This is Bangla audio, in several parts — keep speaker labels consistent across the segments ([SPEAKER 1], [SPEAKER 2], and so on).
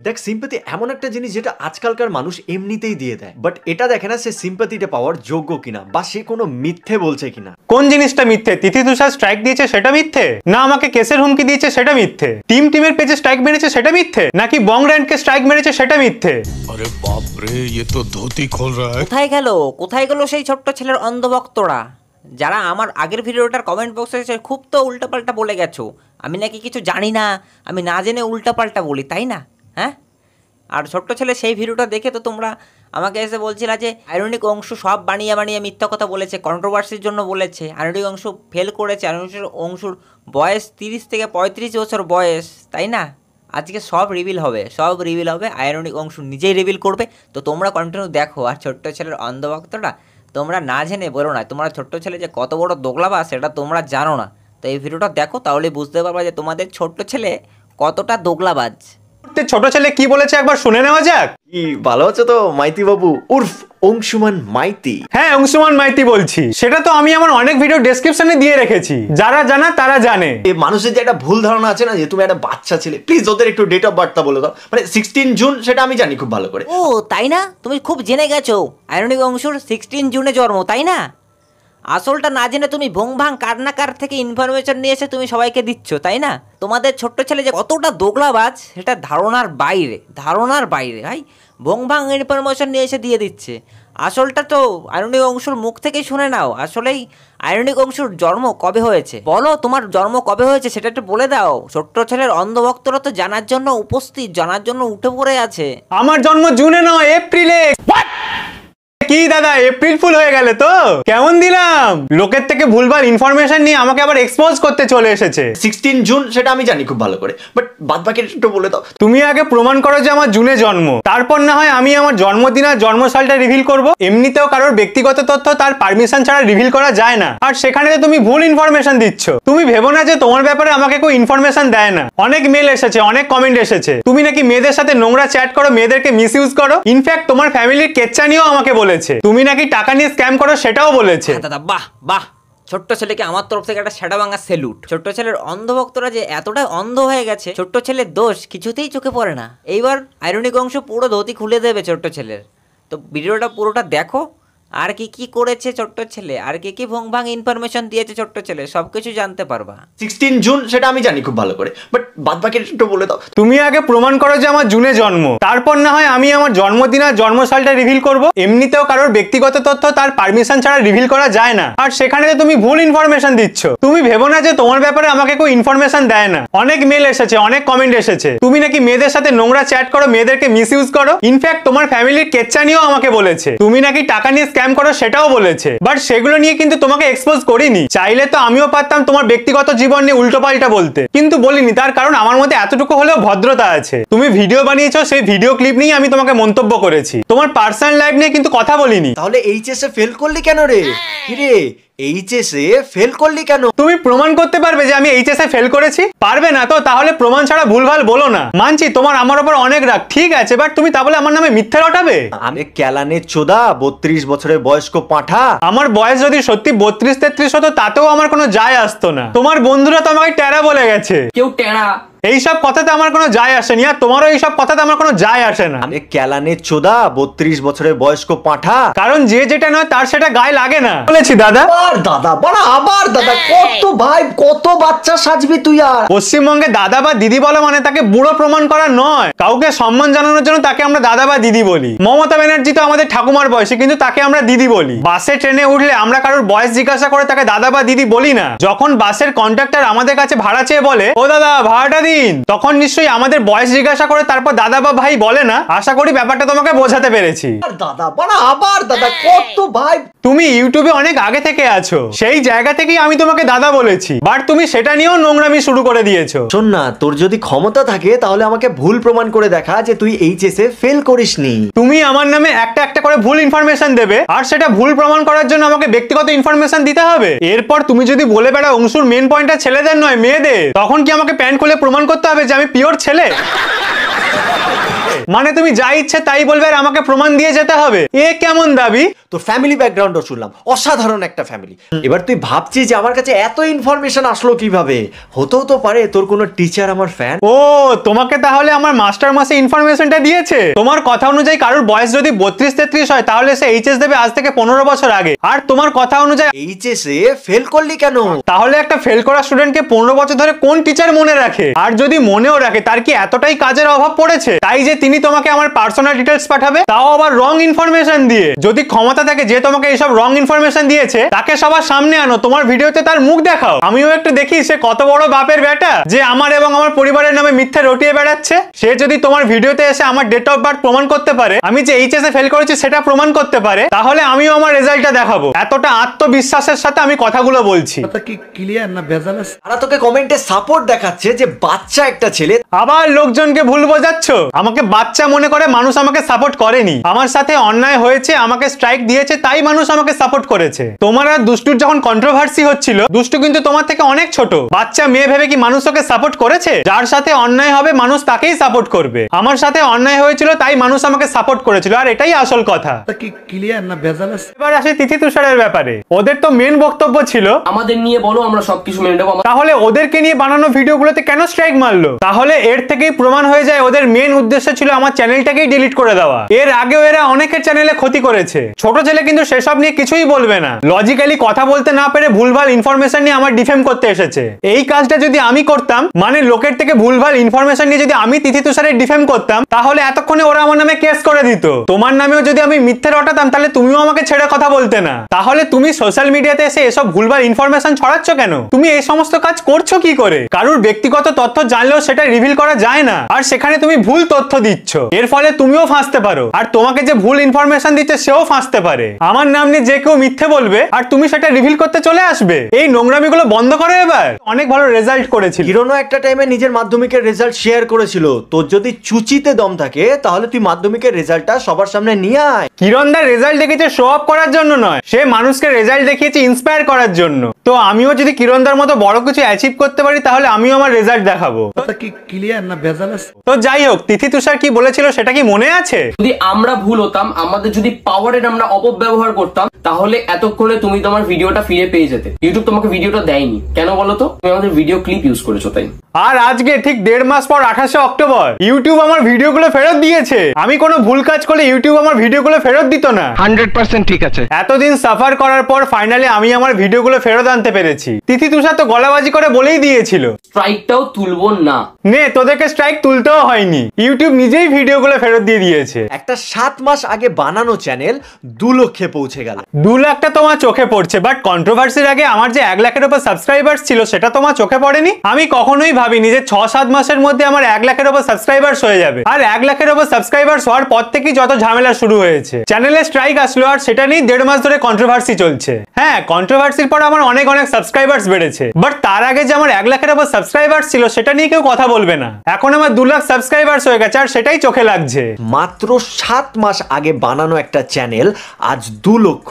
[SPEAKER 1] দেখ সিম্পাতি এমন একটা জিনিস যেটা আজকালকার মানুষ এমনিতেই দিয়ে দেয়। বাট এটা দেখে না সে সিম্পাতিটা পাওয়ার যোগ্য কিনা বা সে কোনো মিথ্যে বলছে কিনা।
[SPEAKER 2] কোন জিনিসটা মিথ্যে? তিথি তুষার স্ট্রাইক দিয়েছে সেটা মিথ্যে? না আমাকে কেসের হুমকি দিয়েছে সেটা মিথ্যে। টিম টিমের পেজে স্ট্রাইক মেরেছে সেটা মিথ্যে? নাকি বং র্যান্ডকে স্ট্রাইক মেরেছে সেটা মিথ্যে?
[SPEAKER 3] আরে বাপ রে এ তো ধোতি খোল রহা
[SPEAKER 4] কোথায় গেল? কোথায় গেল সেই ছোট্ট ছেলের অন্ধভক্তরা? যারা আমার আগের ভিডিওটার কমেন্ট বক্সে এসে খুব তো উল্টাপাল্টা বলে গেছো। আমি নাকি কিছু জানি না আমি না জেনে উল্টাপাল্টা বলি তাই না? হ্যাঁ? আর ছোট্ট ছেলে সেই ভিডিওটা দেখে তো তোমরা আমাকে এসে বলছিলা যে, আয়রনিক অংশ সব বানিয়ে বানিয়ে মিথ্যা কথা বলেছে কন্ট্রোভার্সির জন্য বলেছে। আয়রনিক অংশ ফেল করেছে, আয়রনিক অংশুর বয়স তিরিশ থেকে পঁয়ত্রিশ বছর বয়স, তাই না? আজকে সব রিভিল হবে, সব রিভিল হবে, আয়রনিক অংশ নিজেই রিভিল করবে। তো তোমরা কন্টিনিউ দেখো, আর ছোট্ট ছেলের অন্ধভক্তটা তোমরা না জেনে বলো না। তোমরা ছোট্ট ছেলে যে কত বড় দোগলাবা সেটা তোমরা জানো না। তো এই ভিডিওটা দেখো, তাহলে বুঝতে পারবা যে তোমাদের ছোট্ট ছেলে কতটা দোগলাবাজ।
[SPEAKER 2] ছোট ছেলে কি বলেছে একবার শুনে নেওয়া যাক?
[SPEAKER 1] কি ভালো আছে তো মাইতি বাবু উর্ফ অংশুমান মাইতি।
[SPEAKER 2] হ্যাঁ অংশুমান মাইতি বলছি। সেটা তো আমি আমার অনেক ভিডিও ডেসক্রিপশনে দিয়ে রেখেছি। যারা জানা তারা জানে।
[SPEAKER 1] এ মানুষের যে একটা ভুল ধারণা আছে না যে তুমি একটা বাচ্চা ছেলে প্লিজ ওদের একটু ডেট অফ বার্থটা বলে দাও। মানে সিক্সটিন জুন সেটা আমি জানি খুব ভালো করে।
[SPEAKER 4] ও তাই না? তুমি খুব জেনে গেছো। আয়রনিক অংশুর সিক্সটিন জুনে জন্ম তাই না? আসলটা না জেনে তুমি ভং ভাং কার না কার থেকে ইনফরমেশন নিয়ে এসে তুমি সবাইকে দিচ্ছ তাই না? তোমাদের ছোট্ট ছেলে যে কতটা দোগলাবাজ সেটা ধারণার বাইরে ধারণার বাইরে ভাই। ভং ভাং ইনফরমেশন নিয়ে এসে দিয়ে দিচ্ছে। আসলটা তো আয়রনিক অংশুর মুখ থেকেই শুনে নাও। আসলেই আয়রনিক অংশুর জন্ম কবে হয়েছে? বলো তোমার জন্ম কবে হয়েছে সেটা একটু বলে দাও। ছোট্ট ছেলের অন্ধভক্তরা তো জানার জন্য উপস্থিত জানার জন্য উঠে পড়ে আছে।
[SPEAKER 2] আমার জন্ম জুনে নয় এপ্রিলে। কি দাদা এপ্রিল ফুল হয়ে গেলে তো? কেমন দিলাম? লোকের থেকে ভুলভাল ইনফরমেশন নিয়ে আমাকে আবার এক্সপোজ করতে চলে এসেছে।
[SPEAKER 1] সিক্সটিন জুন সেটা আমি জানি খুব ভালো করে বাট বাদ বাকি একটু বলে দাও।
[SPEAKER 2] তুমি আগে প্রমাণ করো যে আমার জুনে জন্ম। তারপর না হয় আমি আমার জন্মদিন আর জন্মসালটা রিভিল করব। এমনিতেও কারোর ব্যক্তিগত তথ্য তার পারমিশন ছাড়া রিভিল করা যায় না। আর সেখানে তো তুমি ভুল ইনফরমেশন দিচ্ছ। তুমি ভেবো না যে তোমার ব্যাপারে আমাকে কেউ ইনফরমেশন দেয় না। অনেক মেল এসেছে অনেক কমেন্ট এসেছে। তুমি নাকি মেয়েদের সাথে নোংরা চ্যাট করো মেয়েদেরকে মিস ইউজ করো ইনফ্যাক্ট তোমার ফ্যামিলির কেচ্চা নিয়েও আমাকে বলেছে। তুমি নাকি টাকা নিয়ে স্ক্যাম করো সেটাও বলেছে।
[SPEAKER 4] হ্যাঁ দাদা, বাহ বাহ। ছোট্ট ছেলেকে আমার তরফ থেকে একটা সেটা ভাঙা সেলুট ছোট্ট ছেলের অন্ধভক্তরা যে এতটা অন্ধ হয়ে গেছে, ছোট্ট ছেলের দোষ কিছুতেই চোখে পড়ে না। এইবার আইরনিক অংশ পুরো ধুতি খুলে দেবে ছোট্ট ছেলের। তো ভিডিওটা পুরোটা দেখো আর কি কি করেছে ছোট্ট ছেলে? আর কি কি ভং ভাং ইনফরমেশন দিয়েছে ছোট্ট ছেলে? সবকিছু জানতে পারবা।
[SPEAKER 1] সিক্সটিন জুন সেটা আমি জানি খুব ভালো করে। বাট বাদ বাকি একটু বলে দাও।
[SPEAKER 2] তুমি আগে প্রমাণ করো যে আমার জুনে জন্ম। তারপর না হয় আমি আমার জন্মদিন আর জন্মসালটা রিভিল করব। এমনিতেও কারোর ব্যক্তিগত তথ্য তার পারমিশন ছাড়া রিভিল করা যায় না। আর সেখানে তো তুমি ভুল ইনফরমেশন দিচ্ছ। তুমি ভেবো না যে তোমার ব্যাপারে আমাকে কেউ ইনফরমেশন দেয় না। অনেক মেল এসেছে অনেক কমেন্ট এসেছে। তুমি নাকি মেয়েদের সাথে নোংরা চ্যাট করো মেয়েদেরকে মিস ইউজ করো ইনফ্যাক্ট তোমার ফ্যামিলির কেচ্চা নিয়েও আমাকে বলেছে। তুমি নাকি টাকা নিয়ে স্ক্যাম করো সেটাও বলেছে। বাট সেগুলো নিয়ে কিন্তু তোমাকে এক্সপোজ করিনি। চাইলে তো আমিও পারতাম তোমার ব্যক্তিগত জীবন নিয়ে উল্টো পাল্টা বলতে। কিন্তু বলিনি তার কারণ আমার মধ্যে এতটুকু হলেও ভদ্রতা আছে। তুমি ভিডিও বানিয়েছো সেই ভিডিও ক্লিপ নিয়ে আমি তোমাকে মন্তব্য করেছি। তোমার পার্সোনাল লাইফ নিয়ে কিন্তু কথা বলিনি।
[SPEAKER 1] তাহলে এইচএস এ ফেল করলি কেন রে? কিরে? এইচএস এ ফেল করলি কেন?
[SPEAKER 2] তুমি প্রমাণ করতে পারবে যে আমি এইচএস এ ফেল করেছি? পারবে না তো? তাহলে প্রমাণ ছাড়া ভুলভাল বলো না। মানছি তোমার আমার উপর অনেক রাগ। ঠিক আছে বাট তুমি তাহলে আমার নামে মিথ্যে রটাবে?
[SPEAKER 1] আমি ক্যালানে চোদা বত্রিশ বছরের বয়স্ক পাঁঠা।
[SPEAKER 2] আমার বয়স যদি সত্যি বত্রিশ তেত্রিশ হতো তাতেও আমার কোনো যায় আসতো না। তোমার বন্ধুরা তো আমাকে টেরা বলে গেছে।
[SPEAKER 5] কেউ টেরা।
[SPEAKER 2] এইসব কথাতে আমার কোনো যায় আসেনি আর তোমারও এইসব কথাতে আমার কোনো যায় আসে না।
[SPEAKER 1] আমি ক্যালানে চোদা বত্রিশ বছরের বয়স্ক পাঁঠা।
[SPEAKER 2] কারণ যে যেটা নয় তার সেটা গায়ে লাগে না। বলেছি দাদা।
[SPEAKER 1] আবার দাদা বড় আবার দাদা কত ভাই কত বাচ্চা সাজবি তুই আর?
[SPEAKER 2] পশ্চিমবঙ্গে দাদা বা দিদি বলা মানে তাকে বুড়ো প্রমাণ করা নয়। কাউকে সম্মান জানানোর জন্য তাকে আমরা দাদা বা দিদি বলি। মমতা ব্যানার্জি তো আমাদের ঠাকুমার বয়সী কিন্তু তাকে আমরা দিদি বলি। বাসে ট্রেনে উঠলে আমরা কারোর বয়স জিজ্ঞাসা করে তাকে দাদা বা দিদি বলি না। যখন বাসের কন্ট্রাক্টর আমাদের কাছে ভাড়া চেয়ে বলে ও দাদা ভাড়াটা দিন। তখন নিশ্চয়ই আমাদের বয়স জিজ্ঞাসা করে তারপর দাদা বা ভাই বলে না। আশা করি ব্যাপারটা তোমাকে বোঝাতে পেরেছি।
[SPEAKER 1] আর দাদা বড় আবার দাদা কত ভাই।
[SPEAKER 2] তুমি ইউটিউবে অনেক আগে থেকে আছো। সেই জায়গা থেকেই আমি তোমাকে দাদা বলেছি। বাট তুমি সেটা নিয়েও নোংরামি শুরু করে দিয়েছ।
[SPEAKER 1] শোন না তোর যদি ক্ষমতা থাকে তাহলে আমাকে ভুল প্রমাণ করে দেখা যে তুই এইচএস এ ফেল করিসনি।
[SPEAKER 2] তুমি আমার নামে একটা একটা করে ভুল ইনফরমেশন দেবে। আর সেটা ভুল প্রমাণ করার জন্য আমাকে ব্যক্তিগত ইনফরমেশন দিতে হবে। এরপর তুমি যদি বলে বেড়া অংশুর মেন পয়েন্টটা ছেলেদের নয় মেয়েদের তখন কি আমাকে প্যান্ট খুলে প্রমাণ করতে হবে যে আমি পিওর ছেলে? মানে তুমি যা ইচ্ছে তাই বলবে আর আমাকে প্রমাণ দিয়ে যেতে হবে। এ কেমন দাবি?
[SPEAKER 1] তোর ফ্যামিলি ব্যাকগ্রাউন্ডও শুনলাম। অসাধারণ একটা ফ্যামিলি এবার তুই ভাবছিস যে আমার কাছে এত ইনফরমেশন আসলো কীভাবে? হতেও তো পারে তোর কোনো টিচার আমার ফ্যান
[SPEAKER 2] ও তোমাকে তাহলে আমার মাস্টার মাসে ইনফরমেশনটা দিয়েছে? তোমার কথা অনুযায়ী কারোর বয়স যদি বত্রিশ তেত্রিশ হয় তাহলে সে এইচএস দেবে আজ থেকে পনেরো বছর আগে। আর তোমার কথা অনুযায়ী
[SPEAKER 1] এইচএস এ ফেল করলি কেন?
[SPEAKER 2] তাহলে একটা ফেল করা স্টুডেন্টকে পনেরো বছর ধরে কোন টিচার মনে রাখে? আর যদি মনেও রাখে তার কি এতটাই কাজের অভাব পড়েছে? তাই যে তিনি তোমাকে আমার পার্সোনাল ডিটেলস পাঠাবে তাও আবার রং ইনফরমেশন দিয়ে। যদি ক্ষমতা থাকে যে তোমাকে এইসব রং ইনফরমেশন দিয়েছে তাকে সবার সামনে আনো তোমার ভিডিওতে তার মুখ দেখাও। আমিও একটু দেখি সে কত বড় বাপের বেটা যে আমার এবং আমার পরিবারের নামে মিথ্যা রটিয়ে বেড়াচ্ছে। সে যদি তোমার ভিডিওতে এসে আমার ডেট অফ বার্থ প্রমাণ করতে পারে আমি যে এইচএস এ ফেল করেছি সেটা প্রমাণ করতে পারে তাহলে আমিও আমার রেজাল্টটা দেখাবো। এতটা আত্মবিশ্বাসের সাথে আমি কথাগুলো বলছি।
[SPEAKER 5] কথা কি ক্লিয়ার না ভেজাল
[SPEAKER 1] তারা তোকে কমেন্টে সাপোর্ট দেখাচ্ছে যে বাচ্চা একটা ছেলে
[SPEAKER 2] আবার লোকজনকে ভুল বোঝাচ্ছ? আমাকে বাচ্চা মনে করে মানুষ আমাকে সাপোর্ট করেনি। আমার সাথে অন্যায় হয়েছে আমাকে স্ট্রাইক দিয়েছে তাই মানুষ আমাকে সাপোর্ট করেছে। তোমার আর দুষ্টুর যখন কন্ট্রোভার্সি হচ্ছিল দুষ্টু কিন্তু তোমার থেকে অনেক ছোট। বাচ্চা মেয়ে ভেবে কি মানুষ ওকে সাপোর্ট করেছে? যার সাথে অন্যায় হবে মানুষ তাকেই সাপোর্ট করবে। আমার সাথে অন্যায় হয়েছিল তাই মানুষ আমাকে সাপোর্ট করেছিল। আর এটাই আসল কথা। এবার আসে তিথি তুষারের ব্যাপারে। ওদের তো মেন বক্তব্য ছিল
[SPEAKER 6] আমাদের নিয়ে বলো আমরা সবকিছু মেনে নেব।
[SPEAKER 2] তাহলে ওদেরকে নিয়ে বানানো ভিডিওগুলোতে কেন স্ট্রাইক মারলো? তাহলে এর থেকেই প্রমাণ হয়ে যায় ওদের মেন উদ্দেশ্য ছিল আমার চ্যানেলটাকেই ডিলিট করে দেওয়া। এর আগেও এরা অনেকের চ্যানেলে ক্ষতি করেছে। ছোট ছেলে কিন্তু সেসব নিয়ে কিছুই বলবে না। লজিক্যালি কথা বলতে না পেরে ভুলভাল ইনফরমেশন নিয়ে আমার ডিফেম করতে এসেছে। এই কাজটা যদি আমি করতাম মানে লোকের থেকে ভুলভাল ইনফরমেশন নিয়ে যদি আমি তিথি তুষারের ডিফেম করতাম, তাহলে এতক্ষণে ওরা আমার নামে কেস করে দিত। তোমার নামেও যদি আমি মিথ্যে রটাতাম, তাহলে তুমিও আমাকে ছেড়ে কথা বলতে না। তাহলে তুমি সোশ্যাল মিডিয়াতে এসে এসব ভুলভাল ইনফরমেশন ছড়াচ্ছ কেন? তুমি এই সমস্ত কাজ করছ কি করে? কারুর ব্যক্তিগত তথ্য জানলেও সেটা রিভিল করা যায় না। আর সেখানে তুমি ভুল তথ্য দিচ্ছ। এর ফলে তুমিও ফাঁসতে পারো। আর তোমাকে যে ভুল ইনফরমেশন দিচ্ছে সেও ফাঁসতে পারে। আমার নাম নিয়ে যে কেউ মিথ্যে বলবে আর তুমি সেটা রিভিল করতে চলে আসবে। এই নোংরামিগুলো বন্ধ করো এবার। অনেক ভালো রেজাল্ট করেছিল।
[SPEAKER 1] হিরোনো একটা টাইমে নিজের মাধ্যমিকের রেজাল্ট শেয়ার করেছিল। তোর যদি চুচিতে দম থাকে তাহলে তুই মাধ্যমিকের রেজাল্টটা সবার সামনে নিয়ে আয়।
[SPEAKER 2] কিরণ কিরণদার রেজাল্ট দেখেছে শো অফ করার জন্য নয় সে মানুষকে রেজাল্ট দেখিয়েছে ইন্সপায়ার করার জন্য। তো আমিও যদি কিরণদার মতো বড় কিছু অ্যাচিভ করতে পারি তাহলে আমিও আমার রেজাল্ট দেখাবো।
[SPEAKER 5] কি ক্লিয়ার না ভেজাল
[SPEAKER 2] তো যাই হোক তিথি তুষার কি বলেছিল সেটা কি মনে আছে?
[SPEAKER 6] যদি আমরা ভুল হতাম, আমাদের যদি পাওয়ারের আমরা অপব্যবহার করতাম, তাহলে এতক্ষণে তুমি তোমার ভিডিওটা ফিরে পেয়ে যেতে। ইউটিউব তোমাকে ভিডিওটা দেয়নি। কেন বলো তো? তুমি আমাদের ভিডিও ক্লিপ ইউজ করেছ, তাই
[SPEAKER 2] আর আজকে ঠিক দেড় মাস পর আঠাশে অক্টোবর। ইউটিউব আমার ভিডিওগুলো ফেরত দিয়েছে। আমি কোনো ভুল কাজ করলে ইউটিউব আমার ভিডিওগুলো ফেরত দিত না।
[SPEAKER 7] হান্ড্রেড পার্সেন্ট ঠিক আছে।
[SPEAKER 2] এতদিন সাফার করার পর ফাইনালি আমি আমার ভিডিওগুলো ফেরত আনতে পেরেছি। তিথি তুষার তো গলাবাজি করে বলেই দিয়েছিল।
[SPEAKER 6] স্ট্রাইকটাও তুলবো না।
[SPEAKER 2] নে তোদেরকে স্ট্রাইক তুলতেও হয়নি। ইউটিউব নিজেই ভিডিওগুলো ফেরত দিয়ে দিয়েছে।
[SPEAKER 1] একটা সাত মাস আগে বানানো চ্যানেল দু লক্ষে পৌঁছে গেল।
[SPEAKER 2] দু লাখটা তোমার চোখে পড়ছে বাট কন্ট্রোভার্সির আগে আমার যে এক লাখের উপর সাবস্ক্রাইবার্স ছিল সেটা তোমার চোখে পড়েনি? আমি কখনোই ভাবিনি যে ছ সাত মাসের মধ্যে আমার এক লাখের উপর সাবস্ক্রাইবার্স হয়ে যাবে। আর এক লাখের উপর সাবস্ক্রাইবার্স হওয়ার পর থেকেই যত ঝামেলা শুরু হয়েছে। চ্যানেলে স্ট্রাইক আসলো আর সেটা নিয়ে দেড় মাস ধরে কন্ট্রোভার্সি চলছে। হ্যাঁ কন্ট্রোভার্সির পর আমার অনেক অনেক সাবস্ক্রাইবার্স বেড়েছে। বাট তার আগে যে আমার এক লাখের উপর সাবস্ক্রাইবার্স ছিল, সেটা নিয়ে কেউ কথা বলবে না। এখন আমার দু লাখ সাবস্ক্রাইবার্স হয়ে গেছে আর সেটাই চোখে লাগছে।
[SPEAKER 1] মাত্র সাত মাস আগে বানানো একটা চ্যানেল আজ দু লক্ষ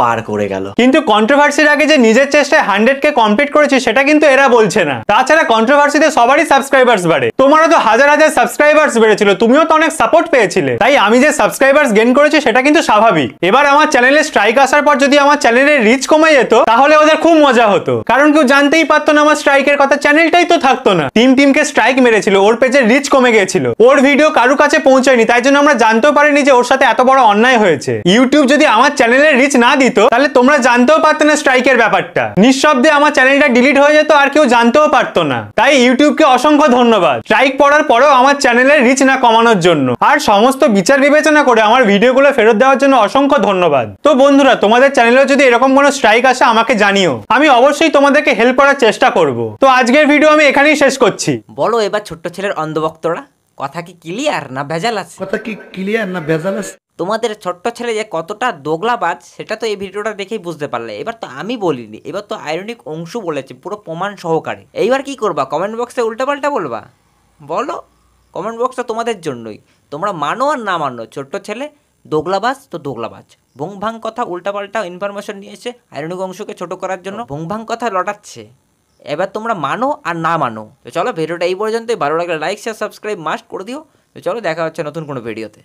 [SPEAKER 1] পার করে গেল।
[SPEAKER 2] কিন্তু কন্ট্রোভার্সির আগে যে নিজের চেষ্টায় হান্ড্রেড কে কমপ্লিট করেছি, সেটা কিন্তু এরা বলছে না। তাছাড়া কন্ট্রোভার্সিতে সবারই সাবস্ক্রাইবার্স বাড়ে। তোমারও তো হাজার হাজার সাবস্ক্রাইবার্স বেড়েছিল, তুমিও তো অনেক সাপোর্ট পেয়েছিলে। তাই আমি যে সাবস্ক্রাইবার্স গেন করেছি, সেটা কিন্তু স্বাভাবিক। এবার আমার চ্যানেলে স্ট্রাইক আসার পর যদি আমার চ্যানেলের রিচ কমে যেত, তাহলে ওদের খুব মজা হতো। কারণ কেউ জানতেই পারতো না আমার স্ট্রাইকের কথা। চ্যানেলটাই তো থাকতো না। টিম টিমকে স্ট্রাইক মেরেছিল, ওর পেজের রিচ কমে গিয়েছিল। ওর ভিডিও কারু কাছে পৌঁছায়নি, তাই জন্য আমরা জানতেও পারিনি যে ওর সাথে এত বড় অন্যায় হয়েছে। ইউটিউব যদি আমার চ্যানেলের রিচ না দিত তাহলে তোমরা জানতেও পারতো না স্ট্রাইকের ব্যাপারটা। নিঃশব্দে আমার চ্যানেলটা ডিলিট হয়ে যেত আর কেউ জানতেও পারতো না। তাই ইউটিউবকে অসংখ্য ধন্যবাদ। স্ট্রাইক পড়ার পরেও আমার চ্যানেলের রিচ না কমানোর জন্য। আর সমস্ত বিচার বিবেচনা করে আমার ভিডিওগুলো ফেরত দেওয়ার জন্য অসংখ্য ধন্যবাদ। তো বন্ধুরা তোমাদের চ্যানেলেও যদি এরকম কোনো স্ট্রাইক আসে আমাকে জানিও। আমি অবশ্যই তোমাদেরকে হেল্প করার চেষ্টা করব। তো আজকের ভিডিও আমি এখানেই শেষ করছি।
[SPEAKER 4] বলো এবার ছোট্ট ছেলের অন্ধভক্তরা কথা কি ক্লিয়ার না ভেজাল আছে?
[SPEAKER 5] কথা কি ক্লিয়ার না ভেজাল আছে?
[SPEAKER 4] তোমাদের ছোট্ট ছেলে যে কতটা দোগলাবাজ, সেটা তো এই ভিডিওটা দেখেই বুঝতে পারলে। এবার তো আমি বলিনি, এবার তো আয়রনিক অংশ বলেছে, পুরো প্রমাণ সহকারে। এইবার কি করবা কমেন্ট বক্সে উল্টাপাল্টা বলবা? বলো কমেন্ট বক্সটা তোমাদের জন্যই। তোমরা মানো আর না মানো, ছোট্ট ছেলে, দোগলাবাজ তো দোগলাবাজ। ভুং ভাং কথা উল্টাপাল্টা ইনফরমেশন নিয়েছে আয়রনিক অংশকে ছোট করার জন্য ভুং ভাং কথা লটাচ্ছে। এবার তোমরা মানো আর না মানো। তো চলো ভিডিওটা এই পর্যন্তই, ভালো লাগলে লাইক শেয়ার সাবস্ক্রাইব মাস্ট করে দিও। তো চলো দেখা হচ্ছে নতুন কোনো ভিডিওতে।